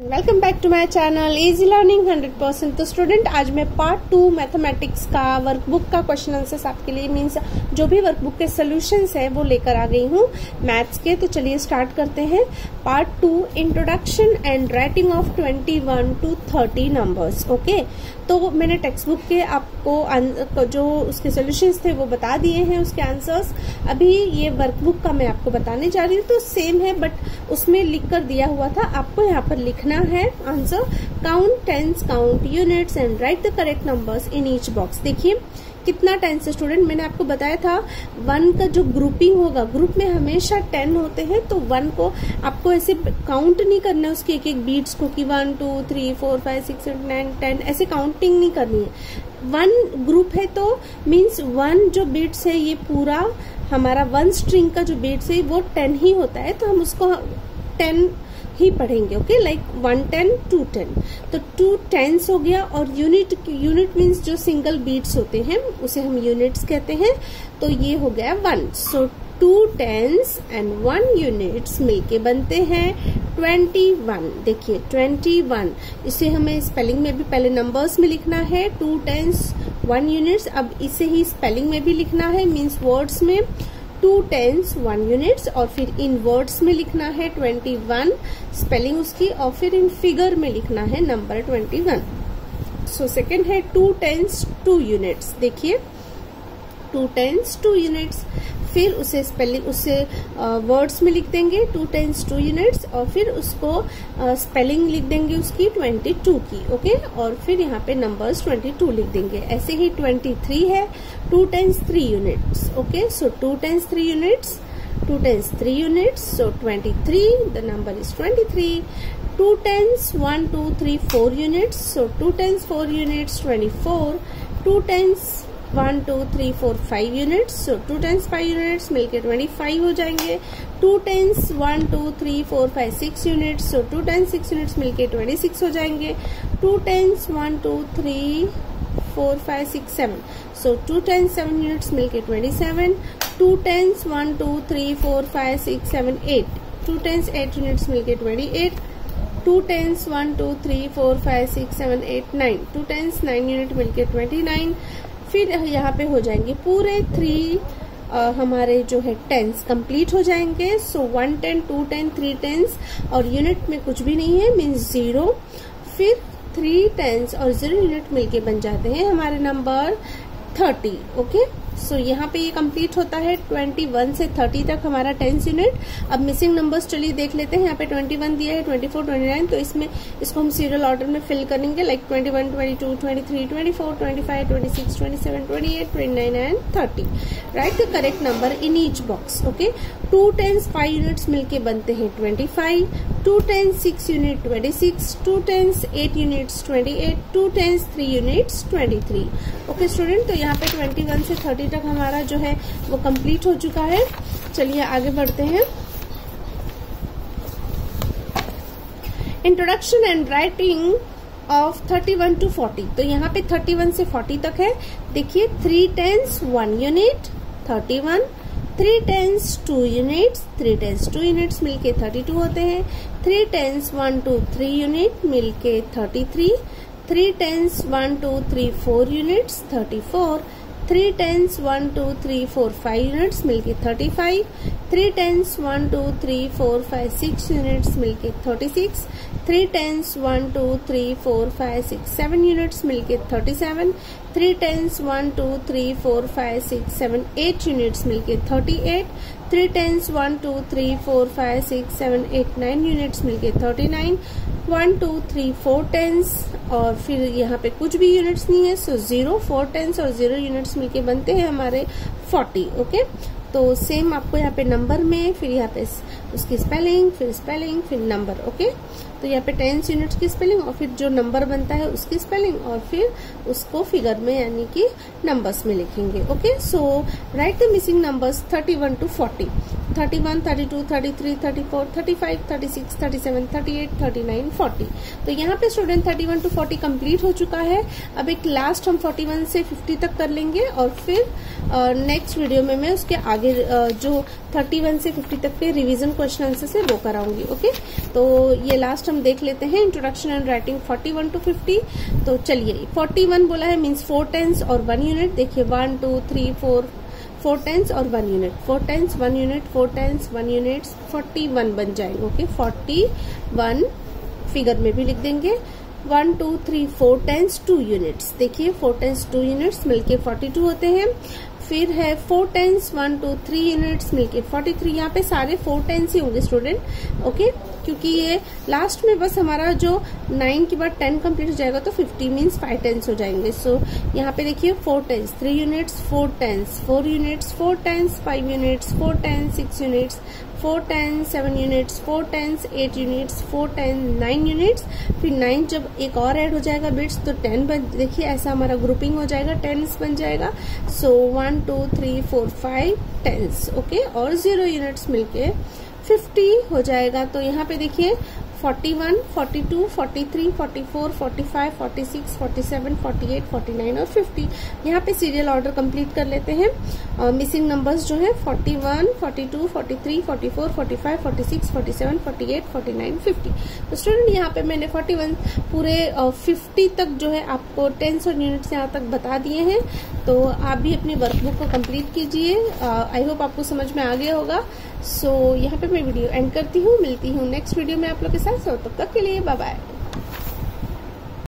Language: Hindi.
Welcome back to my channel easy learning 100 percent तो स्टूडेंट आज मैं पार्ट टू मैथमेटिक्स का वर्कबुक का क्वेश्चन आंसर्स आपके लिए मीन्स जो भी वर्कबुक के सोल्यूशंस है, वो लेकर आ गई हूँ मैथ्स के। तो चलिए स्टार्ट करते हैं। Part two introduction and writing of 21 to 30 numbers okay तो मैंने टेक्स्ट बुक के आपको जो उसके सोल्यूशंस थे, वो बता दिए हैं उसके आंसर्स अभी ये वर्कबुक का मैं आपको बताने जा रही हूँ। तो सेम है बट उसमें लिख कर दिया हुआ था, आपको यहाँ पर लिखना है answer count tens count units and write the correct numbers in each box देखिए, कितना टेंस स्टूडेंट मैंने आपको बताया था वन का जो ग्रुपिंग होगा ग्रुप में हमेशा टेन होते हैं तो वन को आपको ऐसे काउंट नहीं करना है उसके एक एक बीट्स को कि one two three four five six seven nine ten ऐसे काउंटिंग नहीं करनी है। वन ग्रुप है तो मीन्स वन जो बीट्स है, ये पूरा हमारा वन स्ट्रिंग का जो बीट्स है वो टेन ही होता है तो हम उसको टेन ही पढ़ेंगे okay like one ten two ten तो टू टेंस हो गया और यूनिट यूनिट मीन्स जो सिंगल बीट्स होते हैं, उसे हम यूनिट्स कहते हैं। तो ये हो गया one so two tens and one units मिलके बनते हैं ट्वेंटी वन देखिए ट्वेंटी वन इसे हमें स्पेलिंग में भी पहले नंबर्स में लिखना है। टू टेंस वन यूनिट्स, अब इसे ही स्पेलिंग में भी लिखना है मीन्स वर्ड्स में टू टेंस वन यूनिट्स और फिर इन वर्ड्स में लिखना है ट्वेंटी वन, स्पेलिंग उसकी और फिर इन फिगर में लिखना है number twenty one. So second है टू टेंस टू यूनिट्स, देखिए, टू टेंस टू यूनिट्स फिर उसे स्पेलिंग उसे वर्ड्स में लिख देंगे टू टेंस टू यूनिट्स और फिर उसको स्पेलिंग लिख देंगे उसकी ट्वेंटी टू की ओके और फिर यहाँ पे नंबर्स ट्वेंटी टू लिख देंगे। ऐसे ही ट्वेंटी थ्री है two tens three units okay so two tens three units two tens three units so twenty three the number is twenty three two tens one two three four units so two tens four units twenty four two tens one, two, three, four, five units so two tens five units मिलके ट्वेंटी फाइव हो जाएँगे. Two tens one, two, three, four, five six units two tens six units मिलके ट्वेंटी सिक्स हो जाएँगे. Two tens one, two, three, four, five six seven so two tens seven units मिलके twenty seven two tens one, two, three, four, five six seven eight two tens eight units मिलके twenty eight two tens one, two, three, four, five six seven eight nine two tens nine unit मिलके ट्वेंटी नाइन फिर यहाँ पे हो जाएँगे पूरे थ्री हमारे जो है टेंस कंप्लीट हो जाएँगे। So one ten two ten three tens और यूनिट में कुछ भी नहीं है मीन्स ज़ीरो फिर थ्री टेंस और ज़ीरो यूनिट मिलके बन जाते हैं हमारे number thirty okay so so, यहाँ पे ये कंप्लीट होता है 21 से 30 तक हमारा टेंस यूनिट अब मिसिंग नंबर्स चलिए देख लेते हैं। यहाँ पे 21 दिया है 24, 29 तो इसमें इसको हम सीरियल ऑर्डर में फिल करेंगे like 21, 22, 23, 24, 25, 26, 27, 28, 29 and 30 right the correct number in each box okay two tens five units मिलके बनते हैं 25, two tens six unit 26, two tens eight units 28, two tens three units 23 okay student तो यहाँ पे 21 से 30 तक हमारा जो है वो कंप्लीट हो चुका है। चलिए आगे बढ़ते हैं। Introduction and writing of 31 to 40 तो यहाँ पे 31 से 40 तक है। देखिए three tens one unit 31 three tens two units three tens two units मिलके 32 होते हैं। Three tens one two three unit मिलके 33 three tens one two three four units 34 three tens one two three four five units मिलके thirty five three tens one two three four five six units मिलके thirty six three tens one two three four five six seven units मिलके thirty seven three tens one two three four five six seven eight units मिलके thirty eight three tens one two three four five six seven eight nine units मिलके thirty nine one two three four tens और फिर यहाँ पे कुछ भी यूनिट्स नहीं है सो ज़ीरो फोर टेंस और ज़ीरो यूनिट्स मिलके बनते हैं हमारे फोर्टी ओके तो सेम आपको यहाँ पे नंबर में, फिर यहाँ पे उसकी स्पेलिंग फिर स्पेलिंग फिर नंबर ओके तो यहाँ पे टेंस यूनिट्स की स्पेलिंग और फिर जो नंबर बनता है उसकी स्पेलिंग और फिर उसको फिगर में यानी कि नंबर्स में लिखेंगे okay so write the missing numbers 31 to 40 thirty one thirty two thirty three thirty four thirty five thirty six thirty seven thirty eight thirty nine forty तो यहाँ पे student thirty one to forty complete हो चुका है। अब एक लास्ट हम फोर्टी वन से फिफ्टी तक कर लेंगे और फिर नेक्स्ट वीडियो में मैं उसके आगे uh, जो थर्टी वन से फिफ्टी तक के रिविजन क्वेश्चन आंसर से वो कराऊँगी ओके तो ये लास्ट हम देख लेते हैं introduction and writing forty one to fifty तो चलिए फोर्टी वन बोला है मीन्स फोर टेंस और वन यूनिट देखिए one two three four four tens और one unit four tens one unit four tens one unit forty one बन जाएँगे ओके फोर्टी वन फिगर में भी लिख देंगे. One two three four tens two units देखिए फोर टेंस टू यूनिट्स मिलके फोर्टी टू होते हैं. फिर है four tens one two three units मिलके फोर्टी थ्री यहाँ पे सारे फोर टेंस ही होंगे स्टूडेंट ओके क्योंकि ये लास्ट में बस हमारा जो नाइन के बाद टेन कंप्लीट हो जाएगा तो फिफ्टी मीन्स फाइव टेंस हो जाएँगे। सो so, यहाँ पे देखिए four tens three units four tens four units four tens five units four tens six units four ten seven units four tens eight units four ten nine units फिर नाइन जब एक और ऐड हो जाएगा बिट्स तो टेन बन देखिए ऐसा हमारा ग्रुपिंग हो जाएगा टेंस बन जाएगा। So one two three four five tens okay और ज़ीरो यूनिट्स मिलके फिफ्टी हो जाएगा। तो यहाँ पे देखिए 41, 42, 43, 44, 45, 46, 47, 48, 49 और 50 यहाँ पे सीरियल ऑर्डर कंप्लीट कर लेते हैं। मिसिंग नंबर्स जो है 41, 42, 43, 44, 45, 46, 47, 48, 49, 50 तो स्टूडेंट यहाँ पे मैंने 41 पूरे uh, 50 तक जो है आपको टेंस और यूनिट्स यहाँ तक बता दिए हैं। तो आप भी अपनी वर्कबुक को कंप्लीट कीजिए। आई होप आपको समझ में आ गया होगा। सो so, यहाँ पे मैं वीडियो एंड करती हूँ। मिलती हूँ नेक्स्ट वीडियो में आप लोग के सो तब तक के लिए बाय बाय